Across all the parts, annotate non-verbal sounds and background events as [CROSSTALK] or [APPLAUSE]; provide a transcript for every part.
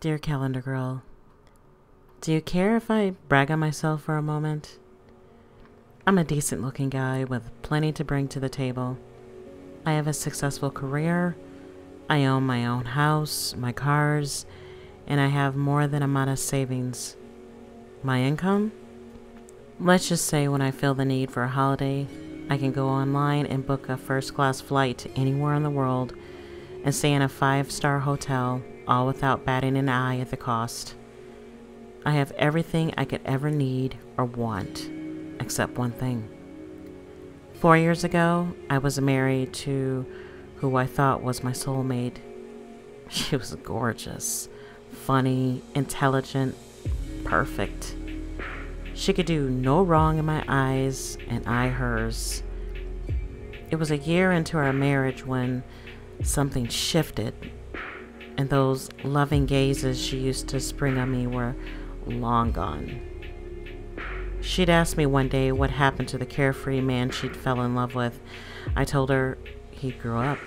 Dear Calendar Girl, do you care if I brag on myself for a moment? I'm a decent looking guy with plenty to bring to the table. I have a successful career, I own my own house, my cars, and I have more than a modest savings. My income? Let's just say when I feel the need for a holiday, I can go online and book a first class flight anywhere in the world and stay in a five star hotel, all without batting an eye at the cost. I have everything I could ever need or want, except one thing. Four years ago, I was married to who I thought was my soulmate. [LAUGHS] She was gorgeous, funny, intelligent, perfect. She could do no wrong in my eyes, and I hers. It was a year into our marriage when something shifted, and those loving gazes she used to spring on me were long gone. She'd asked me one day what happened to the carefree man she'd fell in love with. I told her he grew up.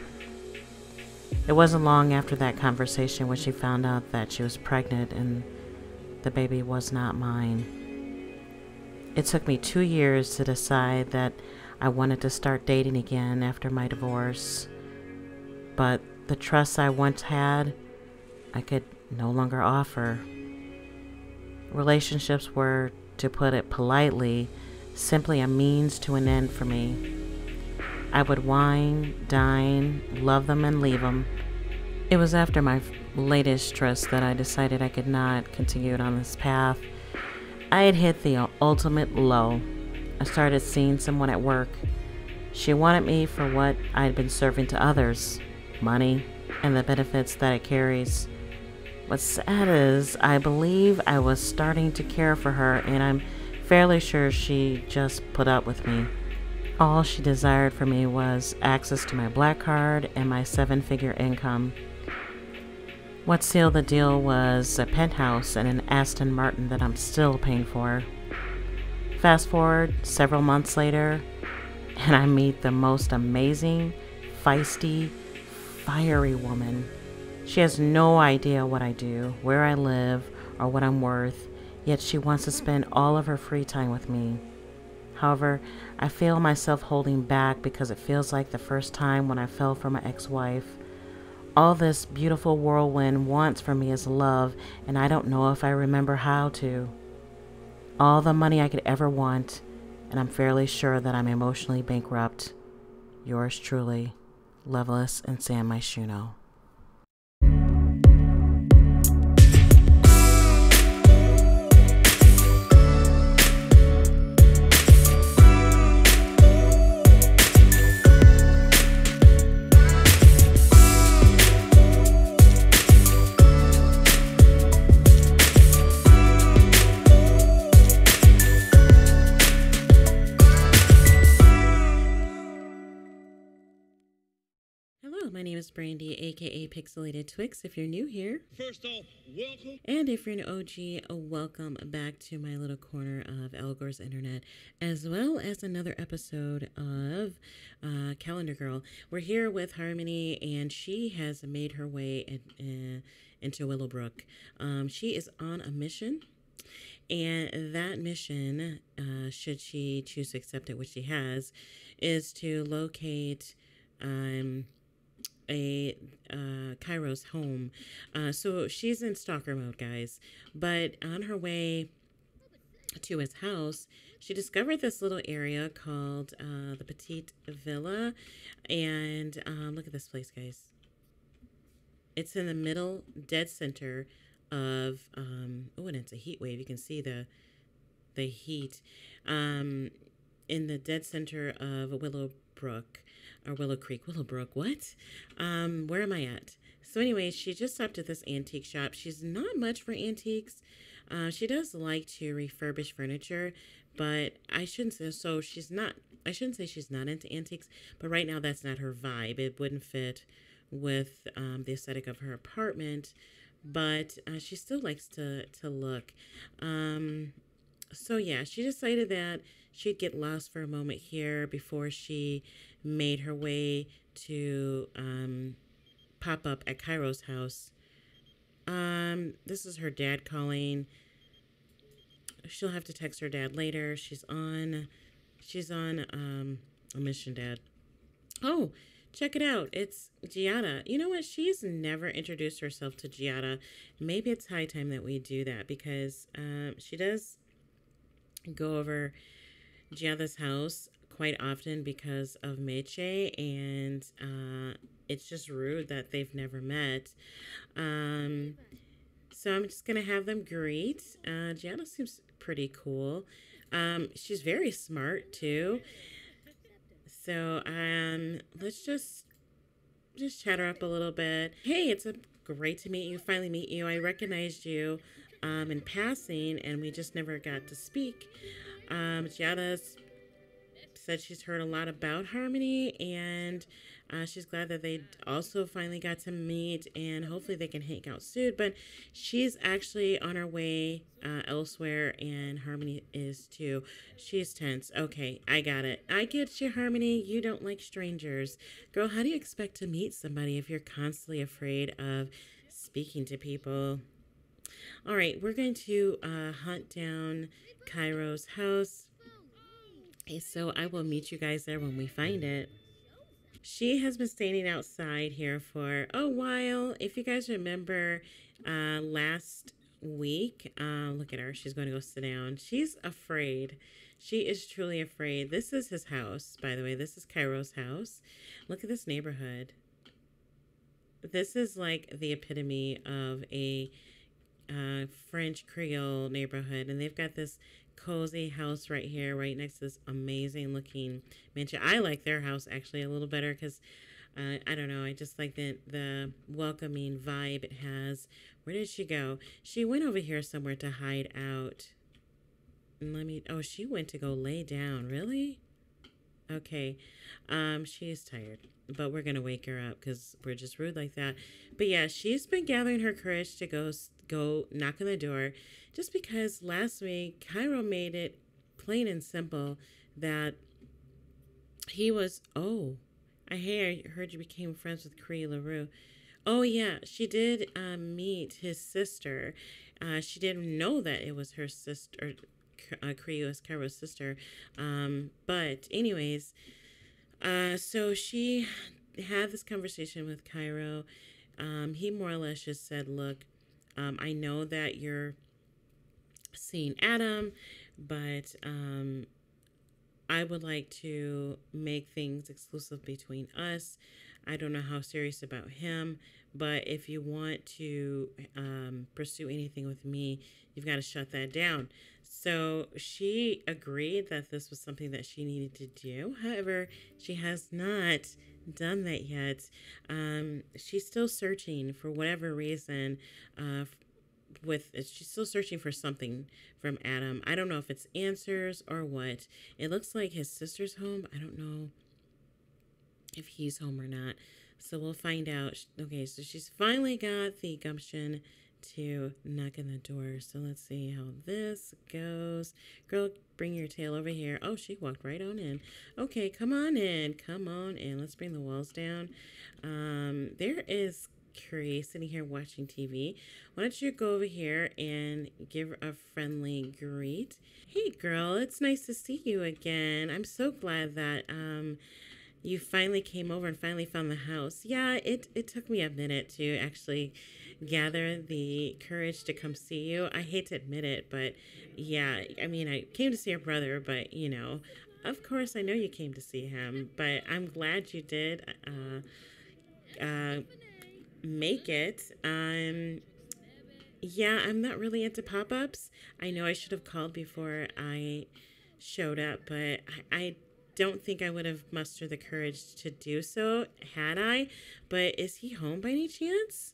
It wasn't long after that conversation when she found out that she was pregnant and the baby was not mine. It took me two years to decide that I wanted to start dating again after my divorce. But the trust I once had, I could no longer offer. Relationships were, to put it politely, simply a means to an end for me. I would wine, dine, love them, and leave them. It was after my latest trust that I decided I could not continue on this path. I had hit the ultimate low. I started seeing someone at work. She wanted me for what I had been serving to others money and the benefits that it carries. What's sad is, I believe I was starting to care for her, and I'm fairly sure she just put up with me. All she desired for me was access to my black card and my seven figure income. What sealed the deal was a penthouse and an Aston Martin that I'm still paying for. Fast forward several months later, and I meet the most amazing, feisty, fiery woman. She has no idea what I do, where I live, or what I'm worth, yet she wants to spend all of her free time with me. However, I feel myself holding back because it feels like the first time when I fell for my ex wife. All this beautiful whirlwind wants from me is love, and I don't know if I remember how to. All the money I could ever want, and I'm fairly sure that I'm emotionally bankrupt. Yours truly, Loveless and San Myshuno. Brandy, aka Pixelated Twix. If you're new here, first off, welcome. And if you're an OG, welcome back to my little corner of Elgore's Internet, as well as another episode of uh, Calendar Girl. We're here with Harmony, and she has made her way in, uh, into Willowbrook. Um, she is on a mission. And that mission, uh, should she choose to accept it, which she has, is to locate um, a uh, Cairo's home. Uh, so she's in stalker mode, guys. But on her way to his house, she discovered this little area called uh, the Petite Villa. And um, look at this place, guys. It's in the middle, dead center of um, oh, and it's a heat wave. You can see the the heat um, in the dead center of Willowbrook or Willow Creek, Willowbrook. What? Um, where am I at? So, anyway, she just stopped at this antique shop. She's not much for antiques. Uh, she does like to refurbish furniture, but I shouldn't say so. She's not. I shouldn't say she's not into antiques, but right now that's not her vibe. It wouldn't fit with um, the aesthetic of her apartment, but uh, she still likes to to look. Um, so yeah, she decided that she'd get lost for a moment here before she made her way to um, pop up at Cairo's house Um, this is her dad calling. She'll have to text her dad later. She's on, she's on um, a mission, dad. Oh, check it out. It's Giada. You know what? She's never introduced herself to Giada. Maybe it's high time that we do that because um, she does go over Giada's house quite often because of Meche, and uh, it's just rude that they've never met. Um, so I'm just gonna have them greet. Uh, Giada seems pretty cool. Um, she's very smart too. So um, let's just just chat her up a little bit. Hey, it's a great to meet you. Finally meet you. I recognized you um, in passing, and we just never got to speak. Um, Giada's said she's heard a lot about Harmony, and uh, she's glad that they also finally got to meet, and hopefully they can hang out soon. But she's actually on her way uh, elsewhere, and Harmony is too. She's tense. Okay, I got it. I get you, Harmony. You don't like strangers. Girl, how do you expect to meet somebody if you're constantly afraid of speaking to people? All right, we're going to uh, hunt down Cairo's house. So I will meet you guys there when we find it. She has been standing outside here for a while. If you guys remember uh, last week, uh, look at her. She's going to go sit down. She's afraid. She is truly afraid. This is his house, by the way. This is Cairo's house. Look at this neighborhood. This is like the epitome of a uh, French Creole neighborhood, and they've got this cozy house right here, right next to this amazing looking mansion. I like their house actually a little better because uh, I don't know. I just like the the welcoming vibe it has. Where did she go? She went over here somewhere to hide out. Let me. Oh, she went to go lay down. Really? Okay. Um, she is tired, but we're gonna wake her up because we're just rude like that. But yeah, she's been gathering her courage to go go knock on the door, just because last week Cairo made it plain and simple that he was. Oh, I heard you became friends with Cree LaRue. Oh yeah, she did um, meet his sister. Uh, she didn't know that it was her sister uh, Creo's Cairo's sister. Um, but anyways, uh, so she had this conversation with Cairo. Um, he more or less just said, "Look, um, I know that you're seeing Adam, but um, I would like to make things exclusive between us. I don't know how serious about him, but if you want to um, pursue anything with me, you've got to shut that down. So she agreed that this was something that she needed to do. However, she has not done that yet. Um, she's still searching for whatever reason. Uh, with she's still searching for something from Adam. I don't know if it's answers or what. It looks like his sister's home. I don't know if he's home or not. So we'll find out. Okay, so she's finally got the gumption to knock on the door. So let's see how this goes. Girl, bring your tail over here. Oh, she walked right on in. Okay, come on in. Come on in. Let's bring the walls down. Um, there is Cree sitting here watching TV. Why don't you go over here and give a friendly greet? Hey, girl, it's nice to see you again. I'm so glad that um you finally came over and finally found the house. Yeah, it, it took me a minute to actually gather the courage to come see you. I hate to admit it, but yeah, I mean, I came to see your brother, but you know, of course, I know you came to see him, but I'm glad you did uh, uh, make it. Um, yeah, I'm not really into pop ups. I know I should have called before I showed up, but I, I don't think I would have mustered the courage to do so had I. But is he home by any chance?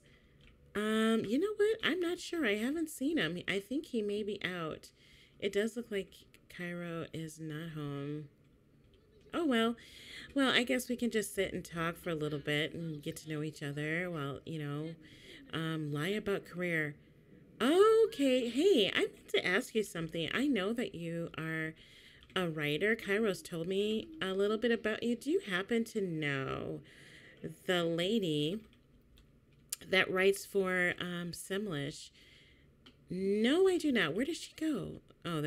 Um, you know what? I'm not sure. I haven't seen him. I think he may be out. It does look like Cairo is not home. Oh well. Well, I guess we can just sit and talk for a little bit and get to know each other while, you know, um, lie about career. Okay, hey, I meant to ask you something. I know that you are a writer. Cairo's told me a little bit about you. Do you happen to know the lady that writes for um, Simlish. No, I do not. Where does she go? Oh.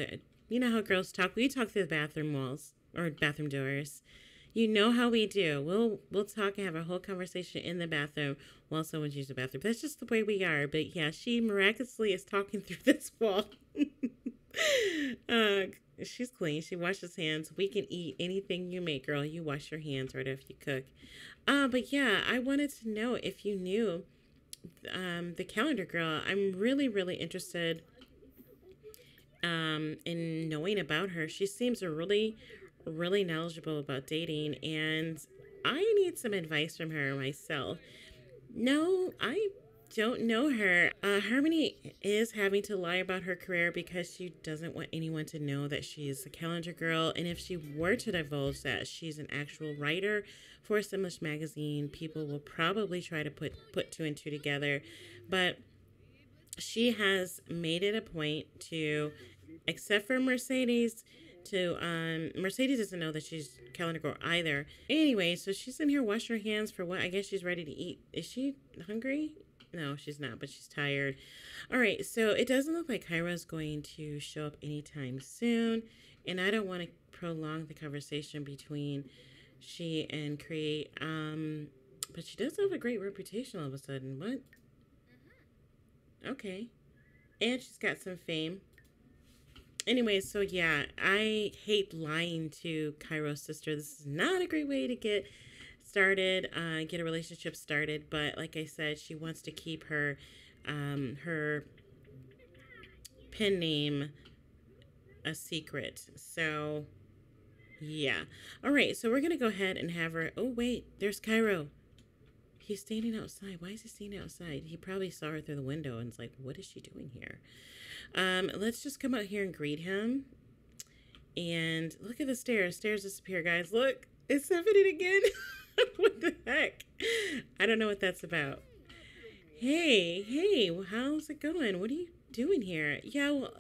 You know how girls talk. We talk through the bathroom walls or bathroom doors. You know how we do. We'll we'll talk and have a whole conversation in the bathroom while someone's using the bathroom. That's just the way we are. But yeah, she miraculously is talking [LAUGHS] through this wall. [LAUGHS] uh, she's clean. She washes hands. We can eat anything you make, girl. You wash your hands right after you cook. Uh, but yeah, I wanted to know if you knew um, the calendar girl. I'm really, really interested um, in knowing about her. She seems really, really knowledgeable about dating, and I need some advice from her myself. No, I don't know her. Uh, Harmony is having to lie about her career because she doesn't want anyone to know that she's a calendar girl. And if she were to divulge that she's an actual writer for a Simlish magazine, people will probably try to put put two and two together. But she has made it a point to, except for Mercedes, to um Mercedes doesn't know that she's calendar girl either. Anyway, so she's in here washing her hands for what I guess she's ready to eat. Is she hungry? No, she's not, but she's tired. All right, so it doesn't look like Cairo's going to show up anytime soon, and I don't want to prolong the conversation between she and Cree. Um, but she does have a great reputation all of a sudden. What? Okay, and she's got some fame. Anyway, so yeah, I hate lying to Cairo's sister. This is not a great way to get started, uh, get a relationship started. But like I said, she wants to keep her um, her pen name a secret. So yeah. All right. So we're gonna go ahead and have her. Oh wait, there's Cairo. He's standing outside. Why is he standing outside? He probably saw her through the window and is like, "What is she doing here?" Um, let's just come out here and greet him. And look at the stairs. Stairs disappear, guys. Look, it's happening again. [LAUGHS] [LAUGHS] what the heck? I don't know what that's about. Hey, hey, how's it going? What are you doing here? Yeah, well,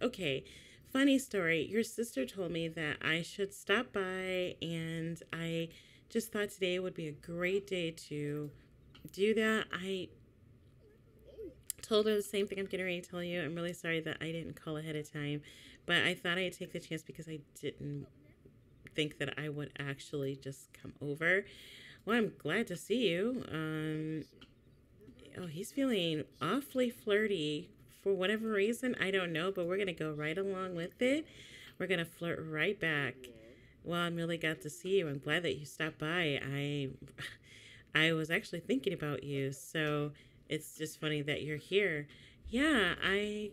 okay. Funny story. Your sister told me that I should stop by, and I just thought today would be a great day to do that. I told her the same thing I'm getting ready to tell you. I'm really sorry that I didn't call ahead of time, but I thought I'd take the chance because I didn't think that I would actually just come over. Well, I'm glad to see you. Um, oh, he's feeling awfully flirty for whatever reason. I don't know, but we're going to go right along with it. We're going to flirt right back. Well, I'm really glad to see you. I'm glad that you stopped by. I I was actually thinking about you. So it's just funny that you're here. Yeah, I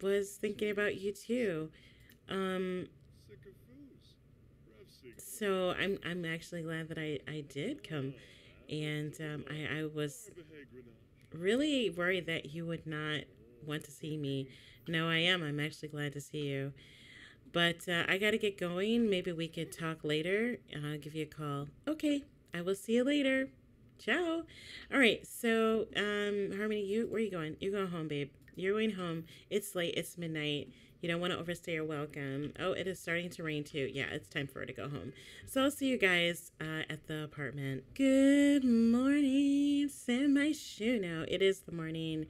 was thinking about you too. Um, so I'm I'm actually glad that I I did come, and um, I I was really worried that you would not want to see me. No, I am. I'm actually glad to see you. But uh, I got to get going. Maybe we could talk later. I'll give you a call. Okay. I will see you later. Ciao. All right. So, um, Harmony, you where are you going? You going home, babe. You're going home. It's late. It's midnight. You don't want to overstay your welcome. Oh, it is starting to rain too. Yeah, it's time for her to go home. So I'll see you guys uh, at the apartment. Good morning. San Myshuno. It is the morning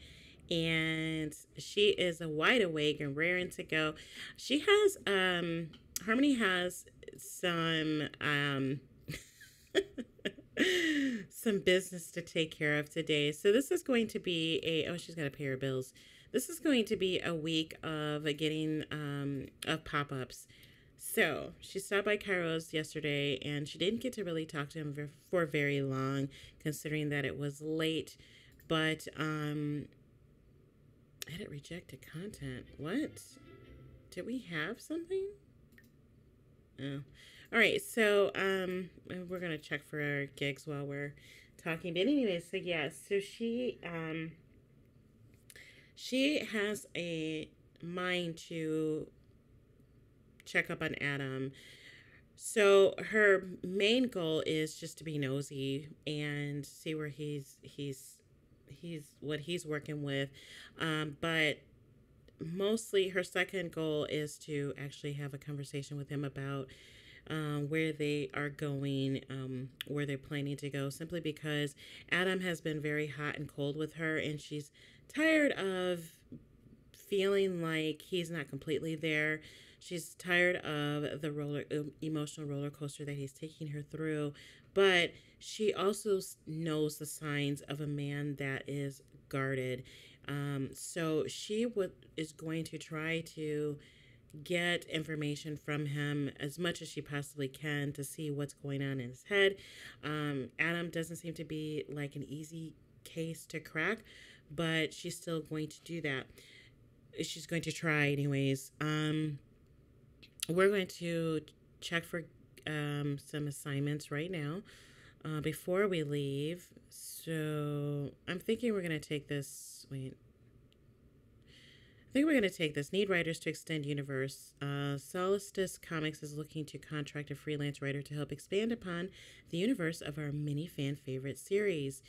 and she is wide awake and raring to go. She has um Harmony has some um [LAUGHS] some business to take care of today. So this is going to be a oh she's got to pay her bills. This is going to be a week of getting um, of pop ups. So she stopped by Cairo's yesterday and she didn't get to really talk to him for very long, considering that it was late. But um, edit rejected content. What? Did we have something? Oh. All right, so um, we're gonna check for our gigs while we're talking. But anyway, so yeah, so she um she has a mind to check up on Adam. So her main goal is just to be nosy and see where he's he's he's what he's working with. Um, but mostly her second goal is to actually have a conversation with him about um, where they are going, um, where they're planning to go, simply because Adam has been very hot and cold with her, and she's tired of feeling like he's not completely there. She's tired of the roller emotional roller coaster that he's taking her through, but she also knows the signs of a man that is guarded. Um, so she would is going to try to get information from him as much as she possibly can to see what's going on in his head. Um, Adam doesn't seem to be like an easy case to crack, but she's still going to do that. She's going to try, anyways. Um, we're going to check for um, some assignments right now uh, before we leave. So I'm thinking we're going to take this. Wait. I think we're going to take this. Need writers to extend universe. Uh, Solstice Comics is looking to contract a freelance writer to help expand upon the universe of our many fan favorite series.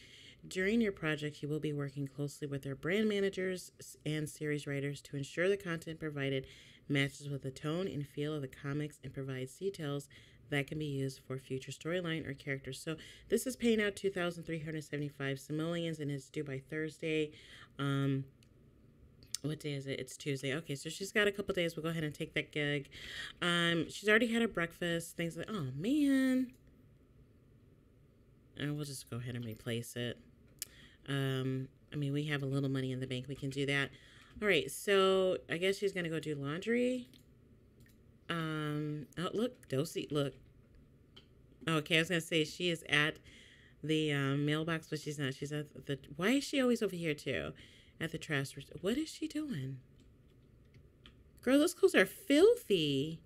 During your project, you will be working closely with their brand managers and series writers to ensure the content provided matches with the tone and feel of the comics and provides details that can be used for future storyline or characters. So this is paying out 2,375 simoleons and it's due by Thursday. Um, what day is it? It's Tuesday. Okay, so she's got a couple days. We'll go ahead and take that gig. Um, she's already had her breakfast. Things like, oh man. And we'll just go ahead and replace it. Um, I mean, we have a little money in the bank. We can do that. All right, so I guess she's gonna go do laundry. Um, oh look, Dosi, look. Okay, I was gonna say she is at the um, mailbox, but she's not. She's at the. Why is she always over here too? at the trash. What is she doing? Girl, those clothes are filthy.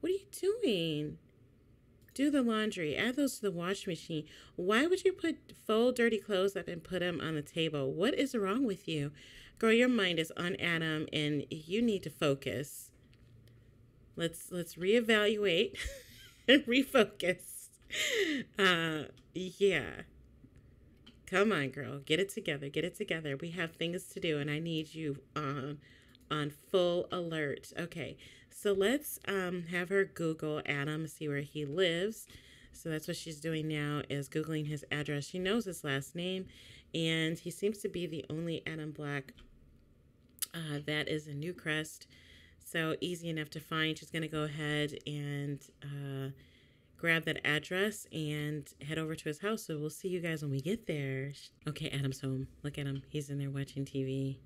What are you doing? Do the laundry. Add those to the wash machine. Why would you put fold dirty clothes up and put them on the table? What is wrong with you? Girl, your mind is on Adam and you need to focus. Let's let's reevaluate [LAUGHS] and refocus. Uh yeah. Come on, girl. Get it together. Get it together. We have things to do, and I need you on on full alert. Okay, so let's um, have her Google Adam, see where he lives. So that's what she's doing now is Googling his address. She knows his last name, and he seems to be the only Adam Black uh, that is in Newcrest. So easy enough to find. She's going to go ahead and uh, grab that address and head over to his house. So we'll see you guys when we get there. Okay, Adam's home. Look at him. He's in there watching TV.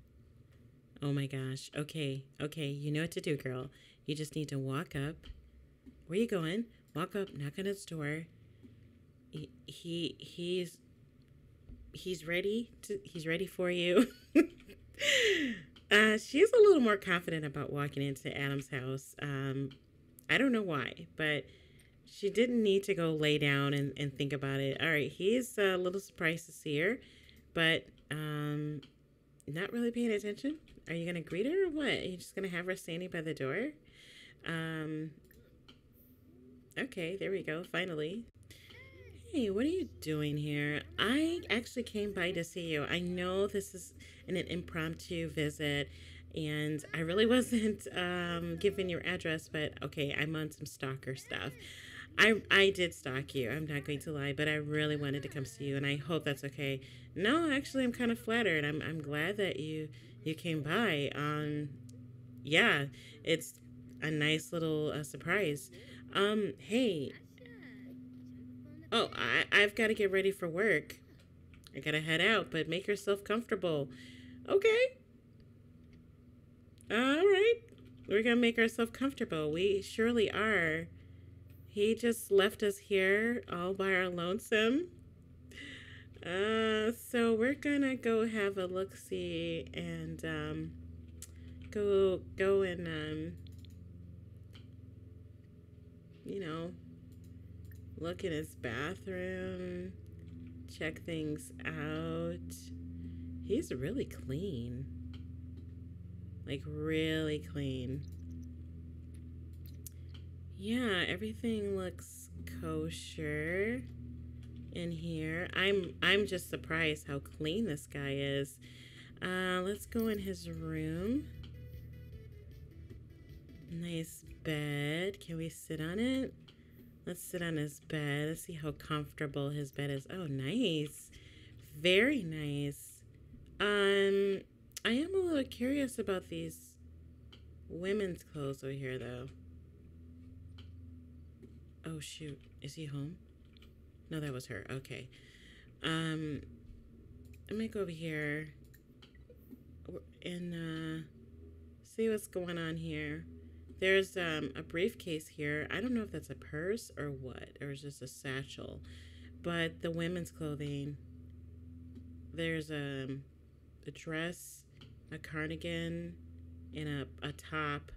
Oh my gosh. Okay, okay. You know what to do, girl. You just need to walk up. Where you going? Walk up, knock on his door. He, he he's he's ready to he's ready for you. [LAUGHS] uh, she's a little more confident about walking into Adam's house. Um, I don't know why, but she didn't need to go lay down and, and think about it. All right, he's a little surprised to see her, but um, not really paying attention. Are you gonna greet her or what? Are you just gonna have her standing by the door? Um, okay, there we go. Finally. Hey, what are you doing here? I actually came by to see you. I know this is an, an impromptu visit, and I really [LAUGHS] wasn't um, giving your address, but okay, I'm on some stalker stuff. I I did stalk you. I'm not going to lie, but I really wanted to come see you, and I hope that's okay. No, actually, I'm kind of flattered. I'm I'm glad that you you came by. Um, yeah, it's a nice little uh, surprise. Um, hey. Oh, I I've got to get ready for work. I gotta head out, but make yourself comfortable. Okay. All right. We're gonna make ourselves comfortable. We surely are. He just left us here all by our lonesome. Uh, so we're gonna go have a look see and um, go go and um, you know look in his bathroom, check things out. He's really clean, like really clean. Yeah, everything looks kosher in here. I'm I'm just surprised how clean this guy is. Uh, let's go in his room. Nice bed. Can we sit on it? Let's sit on his bed. Let's see how comfortable his bed is. Oh, nice. Very nice. Um, I am a little curious about these women's clothes over here, though. Oh, shoot. Is he home? No, that was her. Okay. Um, I'm gonna go over here and uh, see what's going on here. There's um, a briefcase here. I don't know if that's a purse or what, or it's just a satchel. But the women's clothing, there's a, um, a dress, a cardigan, and a, a top.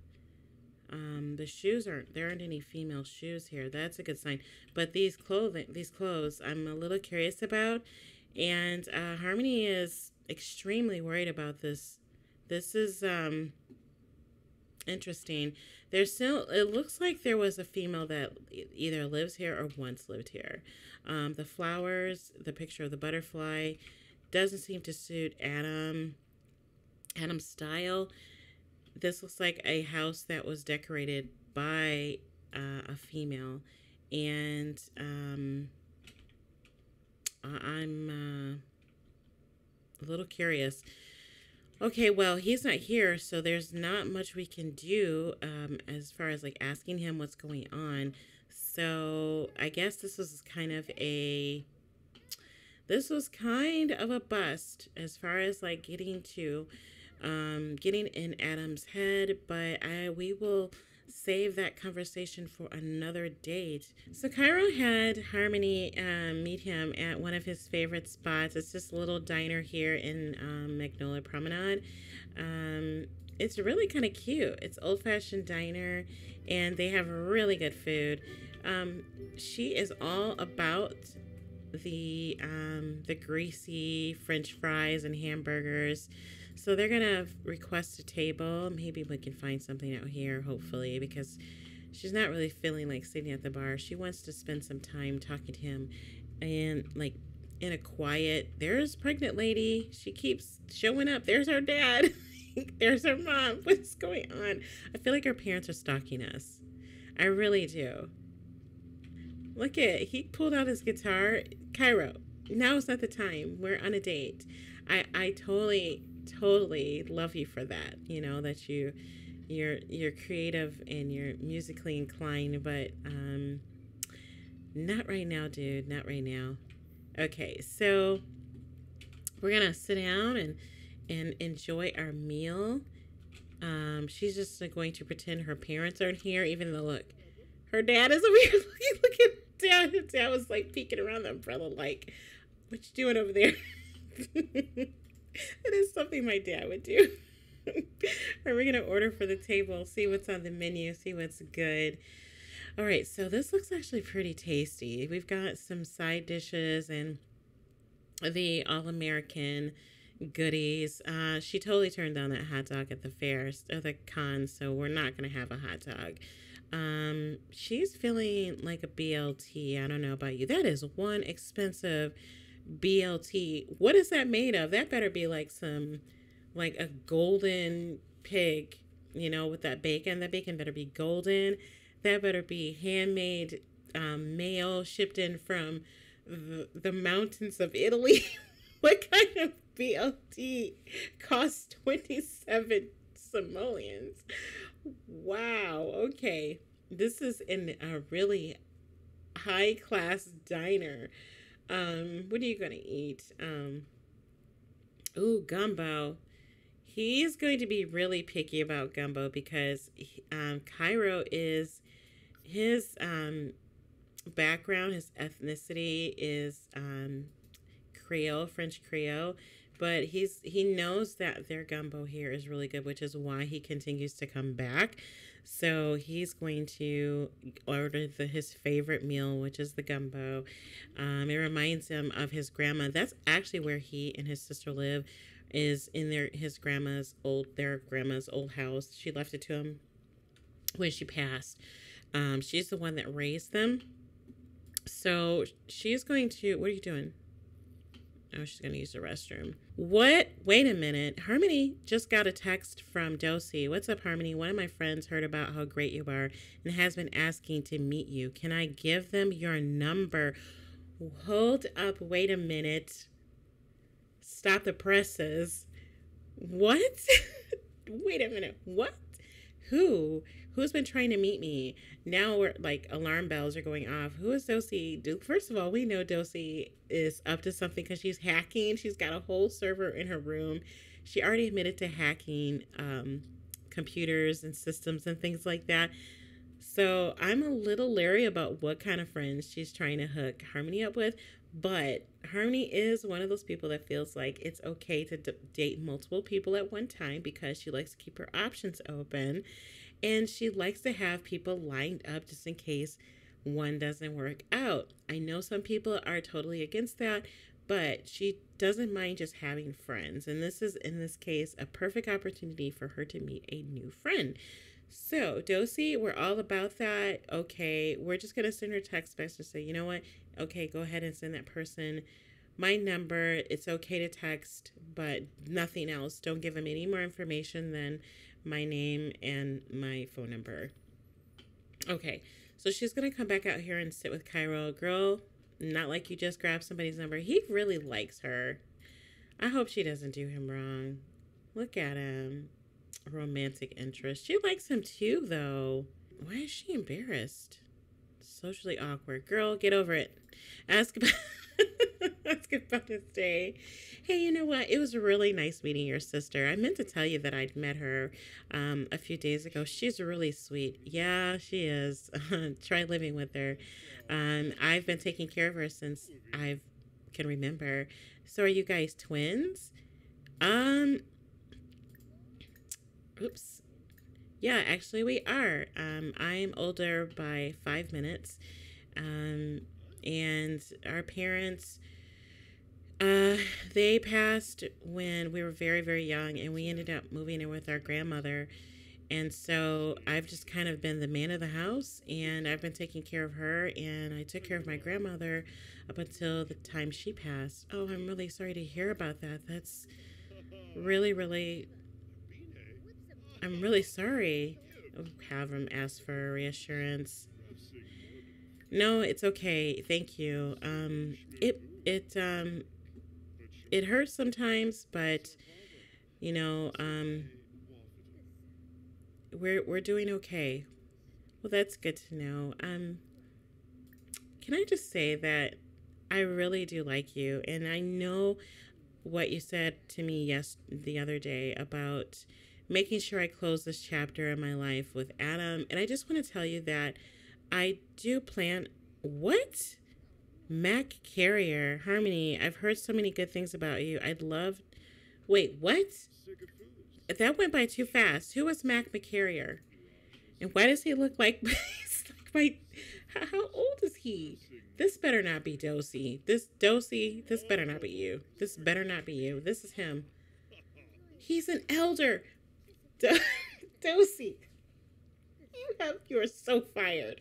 Um, the shoes aren't there aren't any female shoes here. That's a good sign. But these clothing these clothes I'm a little curious about. And uh, Harmony is extremely worried about this. This is um interesting. There's still, it looks like there was a female that either lives here or once lived here. Um, the flowers, the picture of the butterfly doesn't seem to suit Adam, Adam's style. This looks like a house that was decorated by uh, a female. And um, I'm uh, a little curious. Okay, well, he's not here, so there's not much we can do um, as far as like asking him what's going on. So I guess this was kind of a this was kind of a bust as far as like getting to um, getting in Adam's head, but I we will save that conversation for another date. So Cairo had Harmony um, meet him at one of his favorite spots. It's this little diner here in um, Magnolia Promenade. Um, it's really kind of cute. It's old fashioned diner, and they have really good food. Um, she is all about the um, the greasy French fries and hamburgers. So they're gonna request a table. Maybe we can find something out here, hopefully, because she's not really feeling like sitting at the bar. She wants to spend some time talking to him and like in a quiet. There's pregnant lady. She keeps showing up. There's our dad. [LAUGHS] There's our mom. [LAUGHS] What's going on? I feel like our parents are stalking us. I really do. Look at he pulled out his guitar. Cairo, now is not the time. We're on a date. I I totally totally love you for that. You know that you you're you're creative and you're musically inclined, but um, not right now, dude. Not right now. Okay, so we're gonna sit down and and enjoy our meal. Um, she's just going to pretend her parents aren't here, even though look, her dad is over here. [LAUGHS] looking, dad. Dad was like peeking around the umbrella, like, "What you doing over there?" [LAUGHS] [LAUGHS] it is something my dad would do. [LAUGHS] Are we gonna order for the table? See what's on the menu. See what's good. All right, so this looks actually pretty tasty. We've got some side dishes and the all American goodies. Uh, she totally turned down that hot dog at the fair, or the con, so we're not gonna have a hot dog. Um, she's feeling like a BLT. I don't know about you. That is one expensive BLT. What is that made of? That better be like some, like a golden pig, you know, with that bacon. That bacon better be golden. That better be handmade um, mail shipped in from the, the mountains of Italy. [LAUGHS] what kind of BLT costs 27 simoleons? Wow. Okay. This is in a really high class diner. Um, what are you gonna eat? Um, ooh, gumbo. He's going to be really picky about gumbo because um, Cairo is his um, background, his ethnicity is um, Creole, French Creole, but he's he knows that their gumbo here is really good, which is why he continues to come back. So he's going to order the, his favorite meal, which is the gumbo. Um, it reminds him of his grandma. That's actually where he and his sister live. Is in their his grandma's old their grandma's old house. She left it to him when she passed. Um, she's the one that raised them. So she's going to. What are you doing? Oh, she's going to use the restroom. What? Wait a minute. Harmony just got a text from Dosi. What's up, Harmony? One of my friends heard about how great you are and has been asking to meet you. Can I give them your number? Hold up. Wait a minute. Stop the presses. What? [LAUGHS] wait a minute. What? Who? Who's been trying to meet me? Now we're like alarm bells are going off. Who is Dosi? Do first of all, we know Dosi is up to something because she's hacking. She's got a whole server in her room. She already admitted to hacking um, computers and systems and things like that. So I'm a little leery about what kind of friends she's trying to hook Harmony up with. But Harmony is one of those people that feels like it's okay to d- date multiple people at one time because she likes to keep her options open and she likes to have people lined up just in case one doesn't work out. I know some people are totally against that, but she doesn't mind just having friends. And this is, in this case, a perfect opportunity for her to meet a new friend. So, Dosi, we're all about that. Okay, we're just going to send her text message to say, you know what? Okay, go ahead and send that person my number. It's okay to text, but nothing else. Don't give them any more information than my name and my phone number. Okay, so she's gonna come back out here and sit with Cairo. Girl, not like you just grabbed somebody's number. He really likes her. I hope she doesn't do him wrong. Look at him. Romantic interest. She likes him too, though. Why is she embarrassed? Socially awkward. Girl, get over it. Ask about [LAUGHS] ask about his day. Hey, you know what? It was really nice meeting your sister. I meant to tell you that I'd met her um, a few days ago. She's really sweet. Yeah, she is. [LAUGHS] Try living with her. Um, I've been taking care of her since I can remember. So, are you guys twins? Um. Oops. Yeah, actually, we are. Um, I'm older by five minutes. Um, and our parents uh, they passed when we were very, very young, and we ended up moving in with our grandmother. And so I've just kind of been the man of the house, and I've been taking care of her, and I took care of my grandmother up until the time she passed. Oh, I'm really sorry to hear about that. That's really, really. I'm really sorry. Have him ask for reassurance. No, it's okay. Thank you. Um, it it um it hurts sometimes, but you know, um, we're we're doing okay. Well, that's good to know. Um, can I just say that I really do like you, and I know what you said to me yes the other day about making sure I close this chapter in my life with Adam, and I just want to tell you that I do plan. What? Mac Carrier, Harmony, I've heard so many good things about you. I'd love. Wait, what? That went by too fast. Who was Mac McCarrier? And why does he look like. [LAUGHS] like my, how old is he? This better not be Dosi. This Dosi, this better not be you. This better not be you. This is him. He's an elder. [LAUGHS] Dosi. You have you are so fired.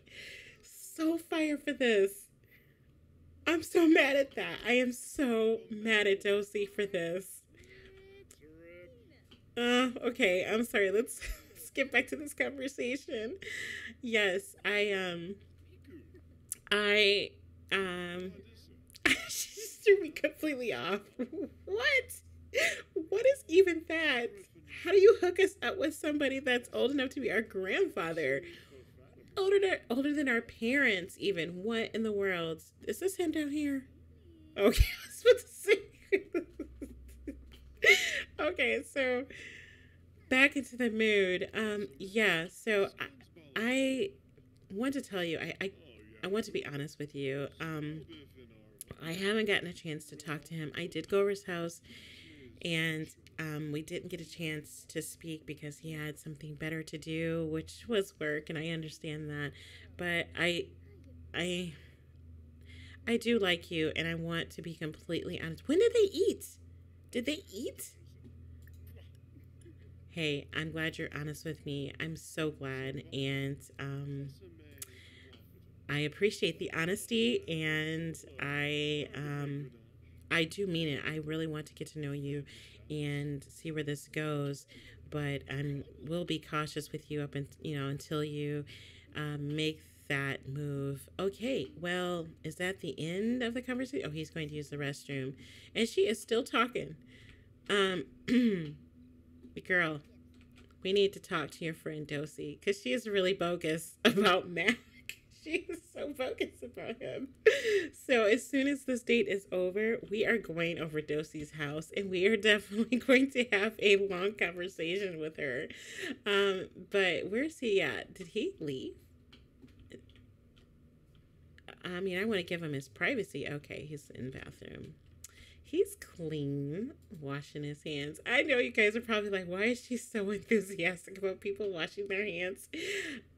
So fired for this. I'm so mad at that. I am so mad at Dosi for this. Uh, okay, I'm sorry. Let's, [LAUGHS] get back to this conversation. Yes, I um I um [LAUGHS] she just threw me completely off. what? What is even that? How do you hook us up with somebody that's old enough to be our grandfather? Older than older than our parents even. What in the world? Is this him down here? Okay [LAUGHS] i was supposed to say. [LAUGHS] Okay so back into the mood. Um yeah so i, I want to tell you I, I i want to be honest with you. Um i haven't gotten a chance to talk to him. I did go over his house and um, we didn't get a chance to speak because he had something better to do, which was work, and I understand that. But I, I, I do like you, and I want to be completely honest. When did they eat? Did they eat? Hey, I'm glad you're honest with me. I'm so glad, and um, I appreciate the honesty, and I um I do mean it. I really want to get to know you and see where this goes, but I will be cautious with you up and you know until you um, make that move. Okay, well, is that the end of the conversation? Oh, he's going to use the restroom, and she is still talking. Um, [CLEARS THROAT] girl, we need to talk to your friend Dosi because she is really bogus [LAUGHS] about Mac. [LAUGHS] She so focused about him. So as soon as this date is over, we are going over Dosi's house and we are [LAUGHS] definitely going to have a long conversation with her. Um, but where's he at? Did he leave? I mean, I want to give him his privacy. Okay, he's in the bathroom. He's clean, washing his hands. I know you guys are probably like, why is she so [LAUGHS] enthusiastic about people washing their hands?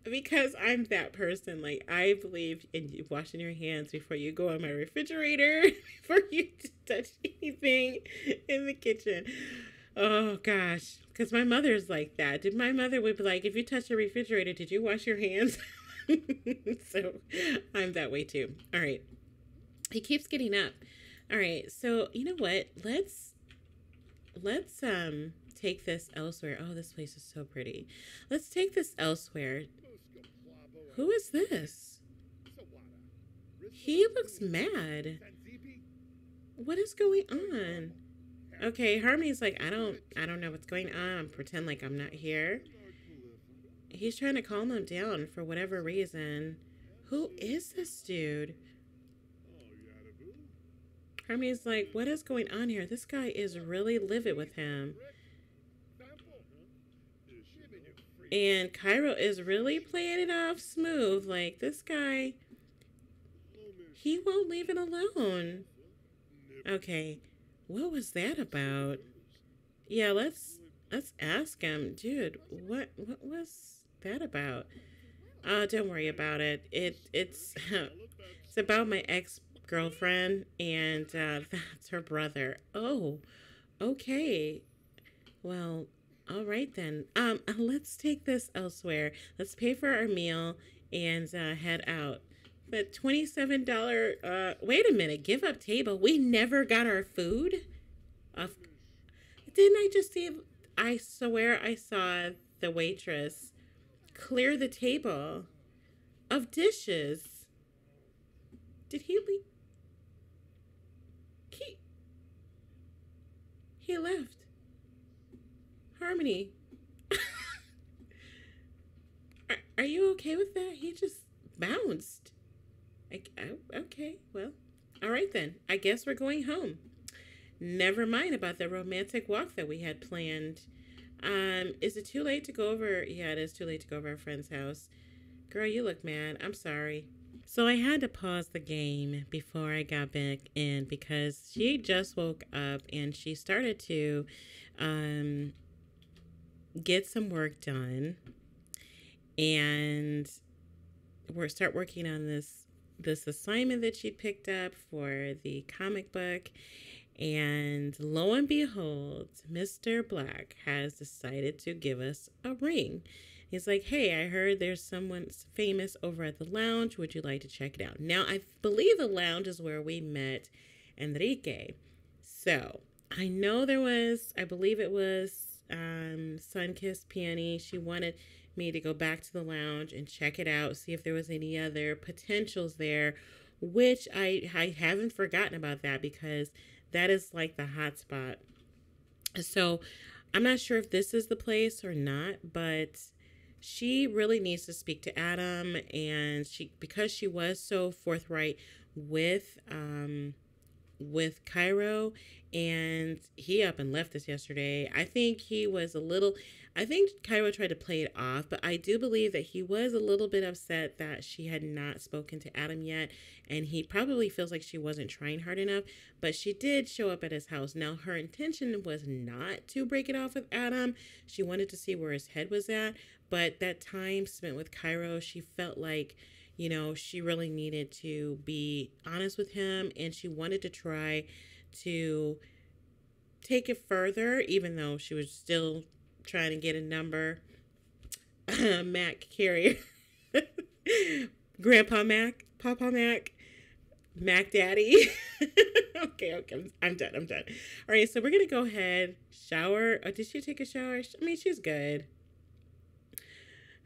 Because I'm that person. Like, I believe in washing your hands before you go on my refrigerator, [LAUGHS] before you touch anything in the kitchen. Oh gosh, because my mother's like that. Did my mother would be like, if you touch the refrigerator, did you wash your hands? [LAUGHS] so I'm that way too. All right. He keeps getting up. All right. So, you know what? Let's let's um take this elsewhere. Oh, this place is so pretty. Let's take this elsewhere. Who is this? He looks mad. What is going on? Okay, Harmony's like, I don't I don't know what's going on. Pretend like I'm not here. He's trying to calm him down for whatever reason. Who is this dude? Hermes like, what is going on here? This guy is really livid with him. And Cairo is really playing it off smooth. Like, this guy, he won't leave it alone. Okay, what was that about? Yeah, let's let's ask him, dude. What what was that about? Oh, don't worry about it. It it's [LAUGHS] it's about my ex girlfriend, and uh, [LAUGHS] that's her brother. Oh, okay. Well, all right then. Um, [LAUGHS] let's take this elsewhere. Let's pay for our meal and uh, head out. But twenty-seven dollar. Uh, wait a minute. Give up table. We never got our food. Didn't I just see? I swear I saw the waitress clear the table of dishes. Did he leave? He left. Harmony. [LAUGHS] are, are you okay with that? He just bounced. I, oh, okay, well, all right then. I guess we're going home. Never mind about the romantic walk that we had planned. Um, is it too late to go over? Yeah, it is too late to go over our friend's house. Girl, you look mad. I'm sorry. So I had to pause the game before I got back in because she just woke up and she started to um, get some work done and we're start working on this this assignment that she picked up for the comic book. And lo and behold mr black has decided to give us a ring He's like, hey, I heard there's someone famous over at the lounge. Would you like to check it out? Now, I believe the lounge is where we met Enrique. So I know there was, I believe it was um, Sunkissed Peony. She wanted me to go back to the lounge and check it out, see if there was any other potentials there, which I, I haven't forgotten about that because that is like the hot spot. So I'm not sure if this is the place or not, but she really needs to speak to Adam and she because she was so forthright with um with Cairo and he up and left us yesterday. I think he was a little I think Cairo tried to play it off, but I do believe that he was a little bit upset that she had not spoken to Adam yet and he probably feels like she wasn't trying hard enough, but she did show up at his house. Now her intention was not to break it off with Adam. She wanted to see where his head was at, but that time spent with Cairo, she felt like you know, she really needed to be honest with him and she wanted to try to take it further, even though she was still trying to get a number. [CLEARS THROAT] Mac Carrier, [LAUGHS] Grandpa Mac, Papa Mac, Mac Daddy. [LAUGHS] okay, okay, I'm, I'm done. I'm done. All right, so we're gonna go ahead, shower. Oh, did she take a shower? I mean, she's good.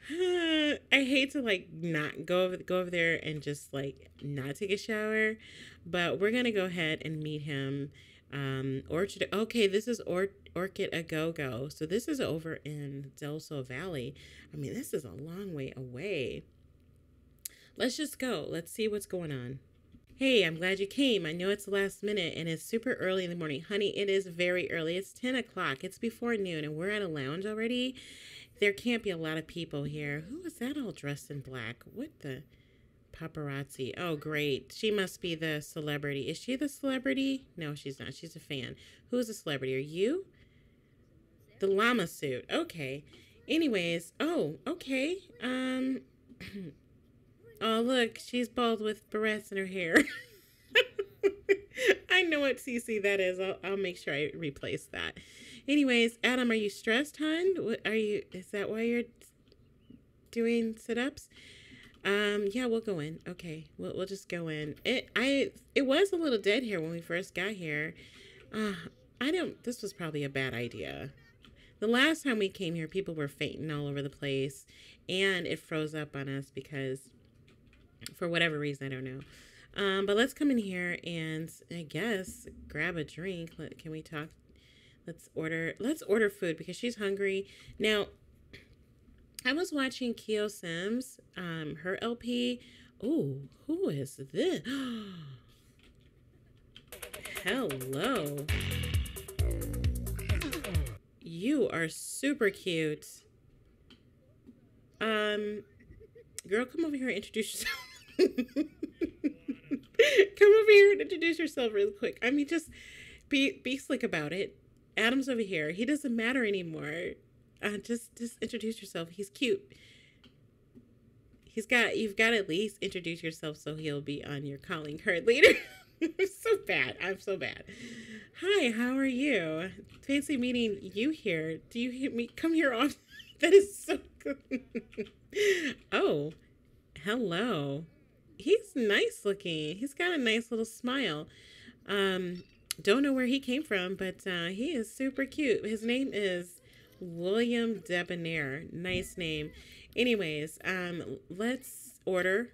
[SIGHS] I hate to like not go over go over there and just like not take a shower, but we're gonna go ahead and meet him. Um, Orchard. Okay, this is Or- Orchid a Go Go. So this is over in Del Sol Valley. I mean, this is a long way away. Let's just go. Let's see what's going on. Hey, I'm glad you came. I know it's the last minute and it's super early in the morning. Honey, it is very early. It's 10 o'clock. It's before noon and we're at a lounge already. There can't be a lot of people here. Who is that all dressed in black? What the paparazzi? Oh, great. She must be the celebrity. Is she the celebrity? No, she's not. She's a fan. Who's the celebrity? Are you? The llama suit. Okay. Anyways, oh, okay. Um [CLEARS THROAT] Oh, look, she's bald with barrettes in her hair. [LAUGHS] I know what CC that is. I'll, I'll make sure I replace that. Anyways, Adam, are you stressed, hon? Are you? Is that why you're doing sit-ups? Um, yeah, we'll go in. Okay, we'll we'll just go in. It I it was a little dead here when we first got here. Uh, I don't. This was probably a bad idea. The last time we came here, people were fainting all over the place, and it froze up on us because for whatever reason, I don't know. Um, but let's come in here and I guess grab a drink. Can we talk? Let's order. Let's order food because she's hungry now. I was watching KiyoSims, um, her LP. Oh, who is this? [GASPS] Hello. You are super cute. Um, girl, come over here and introduce yourself. [LAUGHS] come over here and introduce yourself real quick. I mean, just be be slick about it. Adam's over here. He doesn't matter anymore. Uh, just just introduce yourself. He's cute. He's got you've got at least introduce yourself so he'll be on your calling card later. [LAUGHS] so bad. I'm so bad. Hi, how are you? Fancy meeting you here. Do you hear me come here on? [LAUGHS] that is so good. [LAUGHS] oh, hello he's nice looking. He's got a nice little smile. Um, don't know where he came from, but uh, he is super cute. His name is William Debonair. Nice name. Anyways, um, let's order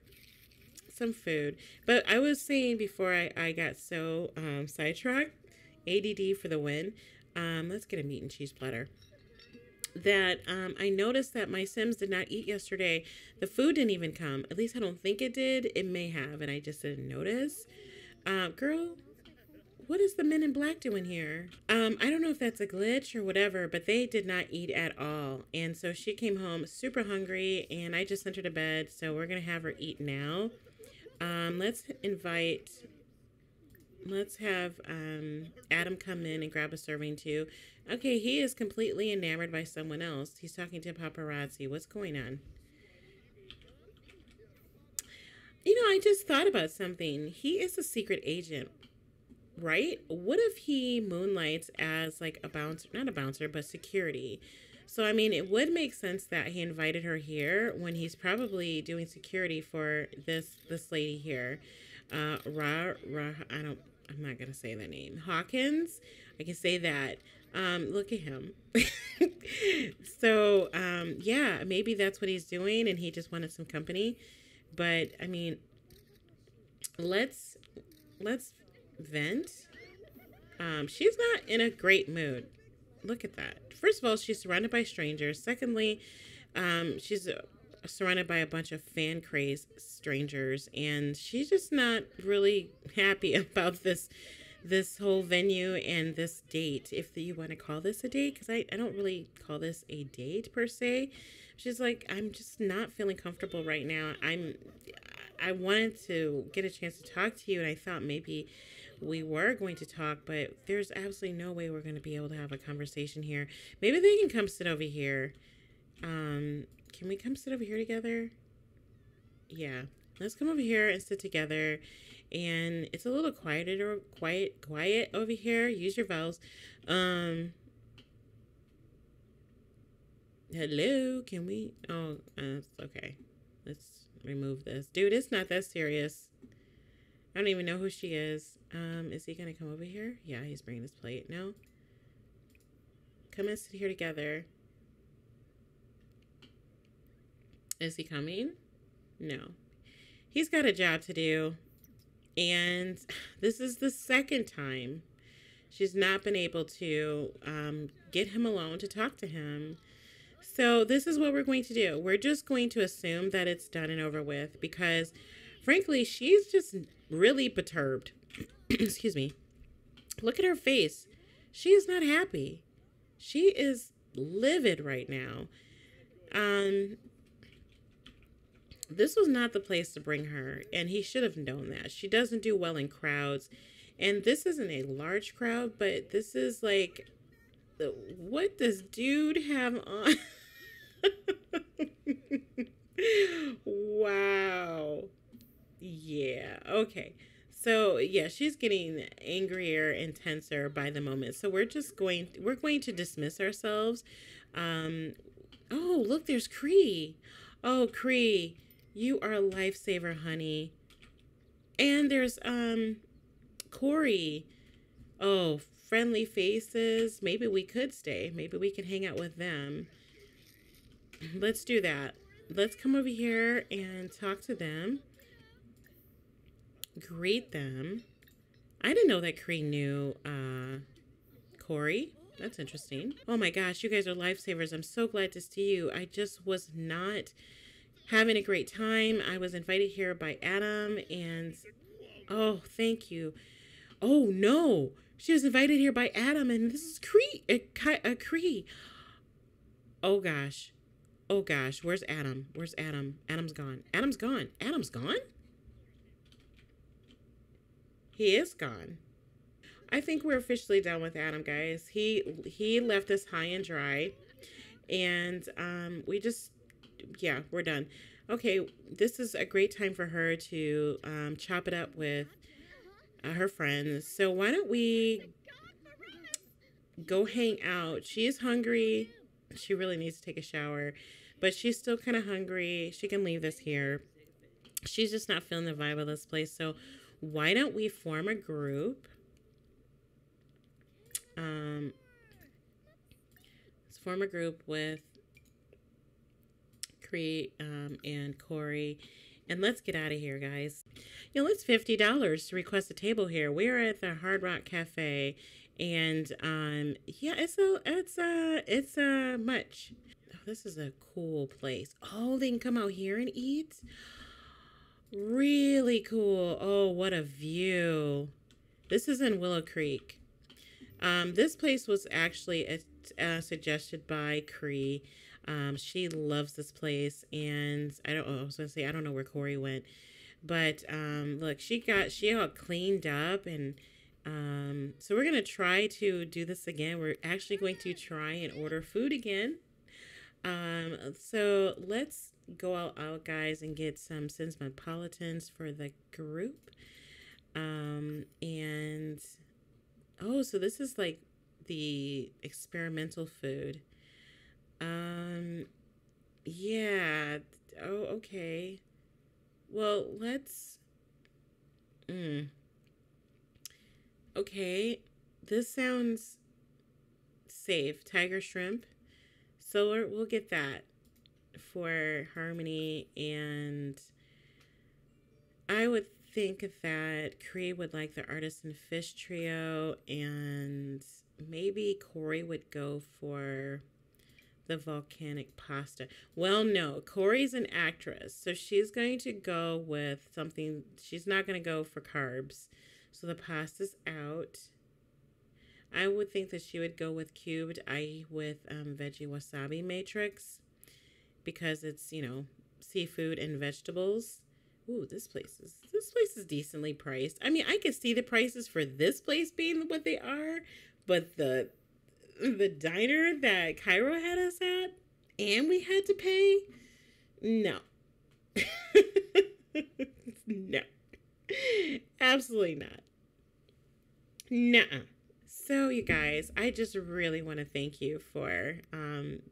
some food. But I was saying before I, I got so um, sidetracked, ADD for the win. Um, let's get a meat and cheese platter that um, I noticed that my Sims did not eat yesterday. The food didn't even come. At least I don't think it did. It may have, and I just didn't notice. Uh, girl, what is the men in black doing here? Um, I don't know if that's a glitch or whatever, but they did not eat at all. And so she came home super hungry, and I just sent her to bed. So we're going to have her eat now. Um, let's invite let's have um, Adam come in and grab a serving too. Okay, he is completely enamored by someone else. He's talking to paparazzi. What's going on? You know, I just thought about something. He is a secret agent, right? What if he moonlights as like a bouncer, not a bouncer, but security? So, I mean, it would make sense that he invited her here when he's probably doing security for this this lady here. Uh, Ra, Ra, I don't, I'm not gonna say the name. Hawkins. I can say that. Um, look at him. [LAUGHS] so, um, yeah, maybe that's what he's doing and he just wanted some company. But I mean, let's let's vent. Um, she's not in a great mood. Look at that. First of all, she's surrounded by strangers. Secondly, um, she's uh, surrounded by a bunch of fan crazed strangers, and she's just not really happy [LAUGHS] about this this whole venue and this date, if you want to call this a date, because I, I don't really call this a date per se. She's like, I'm just not feeling comfortable right now. I'm, I wanted to get a chance to talk to you, and I thought maybe we were going to talk, but there's absolutely no way we're going to be able to have a conversation here. Maybe they can come sit over here. Um, can we come sit over here together? Yeah, let's come over here and sit together and it's a little quieter quiet quiet over here use your vowels um hello can we oh uh, okay let's remove this dude it's not that serious I don't even know who she is. Um, is he gonna come over here? Yeah, he's bringing his plate. No. Come and sit here together. Is he coming? No. He's got a job to do. And this is the second time she's not been able to um, get him alone to talk to him. So, this is what we're going to do. We're just going to assume that it's done and over with because, frankly, she's just really perturbed. [CLEARS THROAT] Excuse me. Look at her face. She is not happy. She is livid right now. Um, this was not the place to bring her, and he should have known that. She doesn't do well in crowds. And this isn't a large crowd, but this is like, what does dude have on? [LAUGHS] wow. Yeah. Okay. So yeah, she's getting angrier and tenser by the moment. So we're just going we're going to dismiss ourselves. Um oh look, there's Cree. Oh Cree, you are a lifesaver, honey. And there's um Corey. Oh, friendly faces. Maybe we could stay. Maybe we can hang out with them. Let's do that. Let's come over here and talk to them greet them. I didn't know that Cree knew uh, Corey. That's interesting. Oh my gosh, you guys are lifesavers. I'm so glad to see you. I just was not having a great time. I was invited here by Adam, and oh, thank you. Oh no, she was invited here by Adam, and this is Cree. A, a Cree. Oh gosh. Oh gosh, where's Adam? Where's Adam? Adam's gone. Adam's gone. Adam's gone? He is gone. I think we're officially done with Adam, guys. He he left us high and dry, and um, we just yeah, we're done. Okay, this is a great time for her to um, chop it up with uh, her friends. So why don't we go hang out? She is hungry. She really needs to take a shower, but she's still kind of hungry. She can leave this here. She's just not feeling the vibe of this place. So why don't we form a group? Um, let's form a group with Cree um, and Corey. And let's get out of here, guys. You know, it's fifty dollars to request a table here. We're at the Hard Rock Cafe, and um, yeah, it's a, it's a, it's a much. Oh, this is a cool place. Oh, they can come out here and eat. Really cool. Oh, what a view. This is in Willow Creek. Um, this place was actually uh, suggested by Cree. Um, she loves this place, and I don't. I was gonna say I don't know where Corey went, but um, look, she got she all cleaned up, and um, so we're gonna try to do this again. We're actually going to try and order food again. Um, so let's go out, out guys and get some Sensmopolitans for the group. Um, and oh, so this is like the experimental food. Um, yeah. Oh, okay. Well, let's. Mm. Okay, this sounds safe. Tiger shrimp. So we'll get that for Harmony, and I would think that Cree would like the artisan fish trio, and maybe Corey would go for the volcanic pasta. Well, no, Corey's an actress, so she's going to go with something. She's not going to go for carbs, so the pasta's out. I would think that she would go with cubed, i.e., with um, veggie wasabi matrix because it's, you know, seafood and vegetables. Ooh, this place is this place is decently priced. I mean, I could see the prices for this place being what they are, but the the diner that Cairo had us at and we had to pay, no. [LAUGHS] no. Absolutely not. Nuh-uh. So, you guys, I just really want to thank you for um,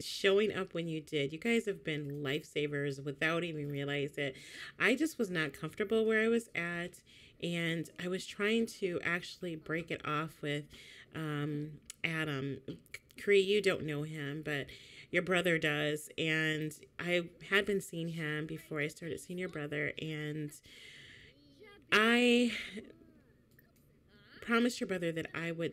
showing up when you did. You guys have been lifesavers without even realize it. I just was not comfortable where I was at, and I was trying to actually break it off with um, Adam. Cree, you don't know him, but your brother does, and I had been seeing him before I started seeing your brother, and I promised your brother that I would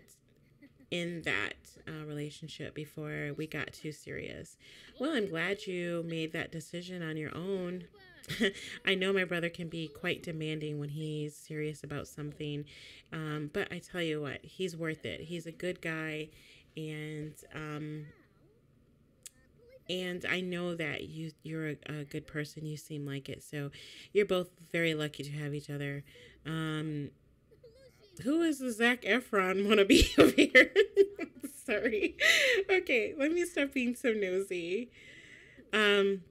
in that uh, relationship before we got too serious. Well, I'm glad you made that decision on your own. [LAUGHS] I know my brother can be quite demanding when he's serious about something, um, but I tell you what, he's worth it. He's a good guy, and um, and I know that you you're a, a, good person. You seem like it, so you're both very lucky to have each other. Um, who is the Zac Efron wannabe [LAUGHS] over here? [LAUGHS] Sorry. Okay, let me stop being so nosy. Um,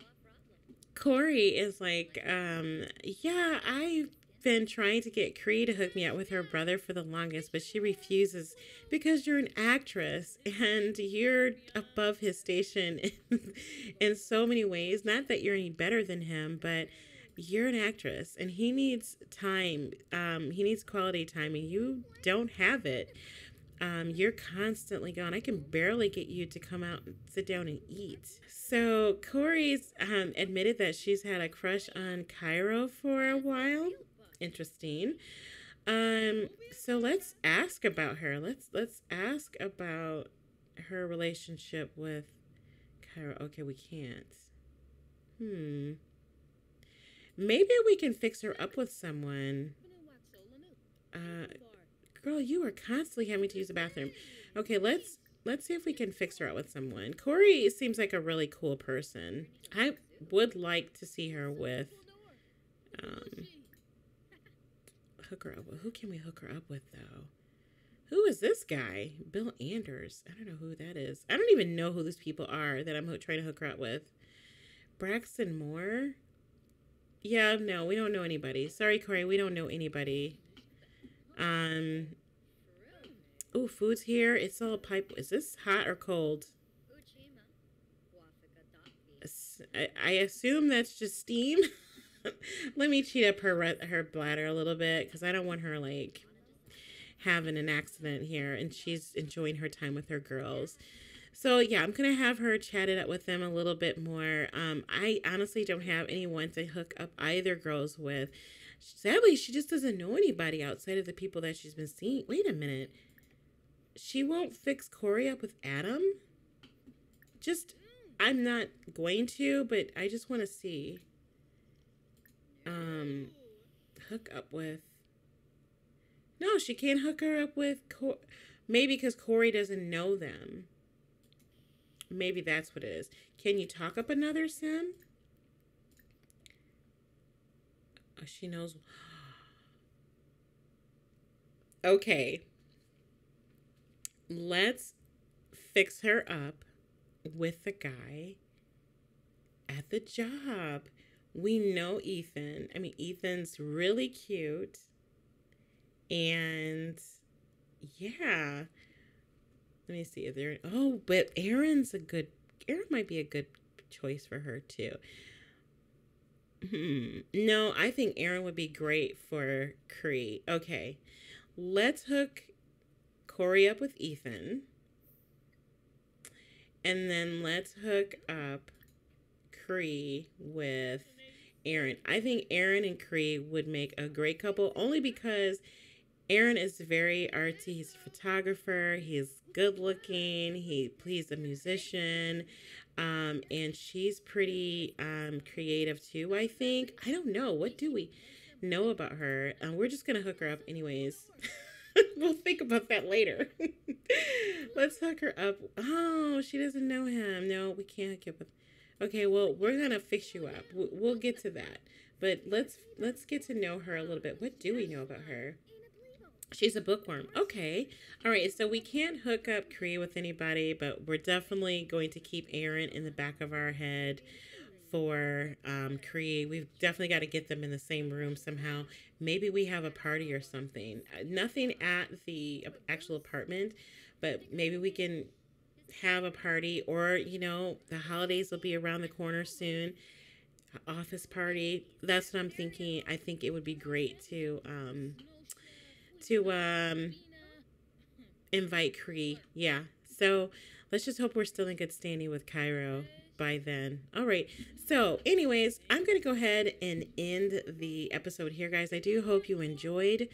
Corey is like, um, yeah, I've been trying to get Cree to hook me up with her brother for the longest, but she refuses because you're an actress and you're above his station [LAUGHS] in, in so many ways. Not that you're any better than him, but you're an actress and he needs time. Um, he needs quality time and you don't have it. Um, you're constantly gone. I can barely get you to come out and sit down and eat. So Corey's um, admitted that she's had a crush on Cairo for a while. Interesting. Um, so let's ask about her. Let's let's ask about her relationship with Cairo. Okay, we can't. Hmm. Maybe we can fix her up with someone. Uh, girl, you are constantly having to use the bathroom. Okay, let's let's see if we can fix her up with someone. Corey seems like a really cool person. I would like to see her with. Um, hook her up. Who can we hook her up with though? Who is this guy? Bill Anders. I don't know who that is. I don't even know who these people are that I'm trying to hook her up with. Braxton Moore. Yeah, no, we don't know anybody. Sorry, Corey, we don't know anybody. Um. Oh, food's here. It's all pipe. Is this hot or cold? I, I assume that's just steam. [LAUGHS] Let me cheat up her her bladder a little bit because I don't want her like having an accident here, and she's enjoying her time with her girls. So yeah, I'm gonna have her chat it up with them a little bit more. Um, I honestly don't have anyone to hook up either girls with. Sadly, she just doesn't know anybody outside of the people that she's been seeing. Wait a minute, she won't fix Corey up with Adam. Just, I'm not going to, but I just want to see. Um, hook up with. No, she can't hook her up with. Cor- Maybe because Corey doesn't know them. Maybe that's what it is. Can you talk up another sim? Oh, she knows. [GASPS] Okay. Let's fix her up with the guy at the job. We know Ethan. I mean, Ethan's really cute. And yeah, let me see if there. Oh, but Aaron's a good. Aaron might be a good choice for her too. Hmm. No, I think Aaron would be great for Cree. Okay, let's hook Corey up with Ethan, and then let's hook up Cree with Aaron. I think Aaron and Cree would make a great couple only because Aaron is very artsy. He's a photographer. He's good looking. He he's a musician. Um, and she's pretty um, creative too, I think. I don't know. What do we know about her? Uh, we're just going to hook her up anyways. [LAUGHS] we'll think about that later. [LAUGHS] Let's hook her up. Oh, she doesn't know him. No, we can't get with. Okay, well, we're going to fix you up. We'll get to that. But let's let's get to know her a little bit. What do we know about her? She's a bookworm. Okay. All right. So we can't hook up Cree with anybody, but we're definitely going to keep Aaron in the back of our head for um, Cree. We've definitely got to get them in the same room somehow. Maybe we have a party or something. Uh, nothing at the actual apartment, but maybe we can have a party, or you know, the holidays will be around the corner soon. Office party. That's what I'm thinking. I think it would be great to um, to um, invite Cree. Yeah. So let's just hope we're still in good standing with Cairo by then. All right. So, anyways, I'm going to go ahead and end the episode here, guys. I do hope you enjoyed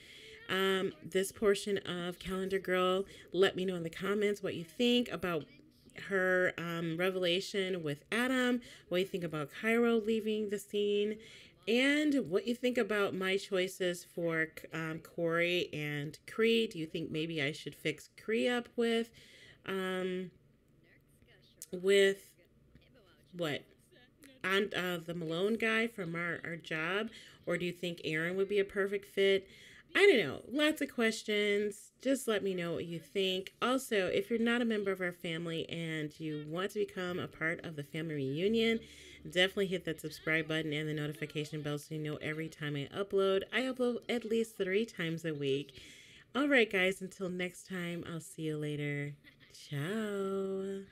um, this portion of Calendar Girl. Let me know in the comments what you think about her um, revelation with Adam, what you think about Cairo leaving the scene, and what you think about my choices for um, Corey and Cree. Do you think maybe I should fix Cree up with, um, with what on uh, the Malone guy from our, our job, or do you think Aaron would be a perfect fit? I don't know. Lots of questions. Just let me know what you think. Also, if you're not a member of our family and you want to become a part of the family reunion, definitely hit that subscribe button and the notification bell so you know every time I upload. I upload at least three times a week. All right, guys, until next time, I'll see you later. Ciao.